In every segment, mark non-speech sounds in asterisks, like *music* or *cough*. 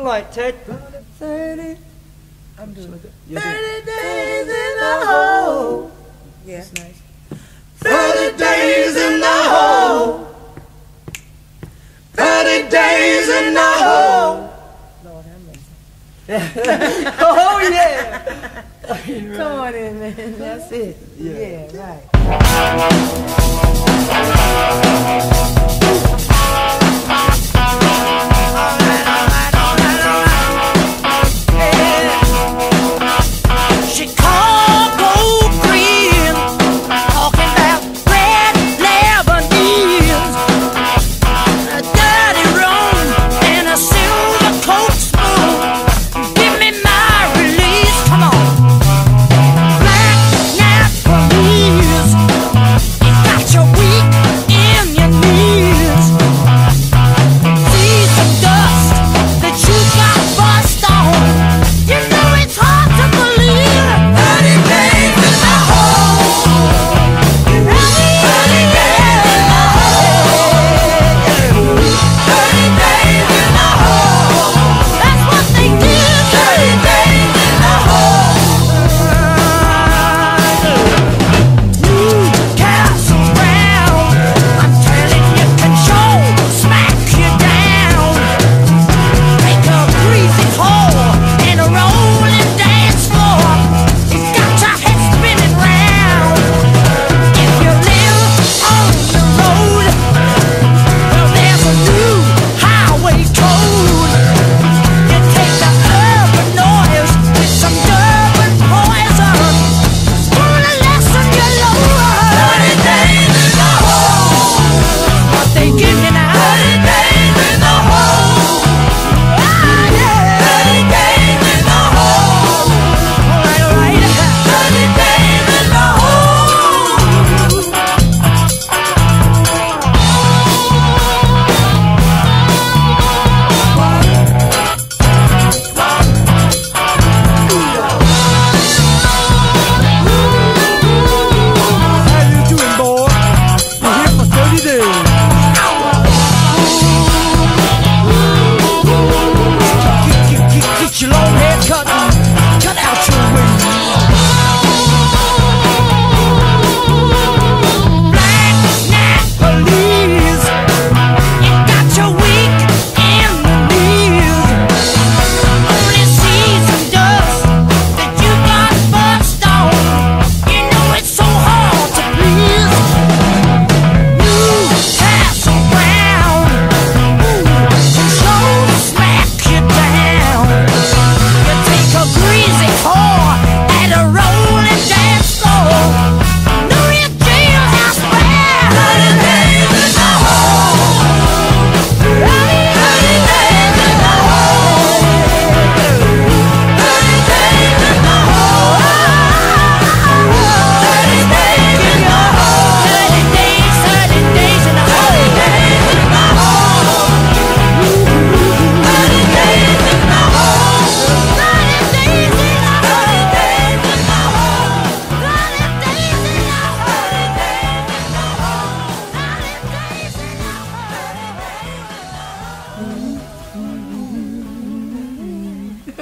All right, Ted. 30. I'm doing it. 30 days in the hole. Yeah. That's nice. 30 days in the hole. 30 days in the hole. Lord have mercy. *laughs* oh, yeah. Come on in, man. That's it. Yeah, yeah right.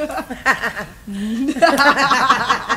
ハハハハ!